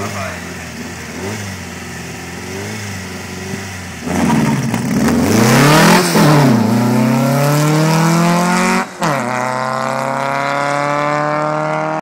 拜拜。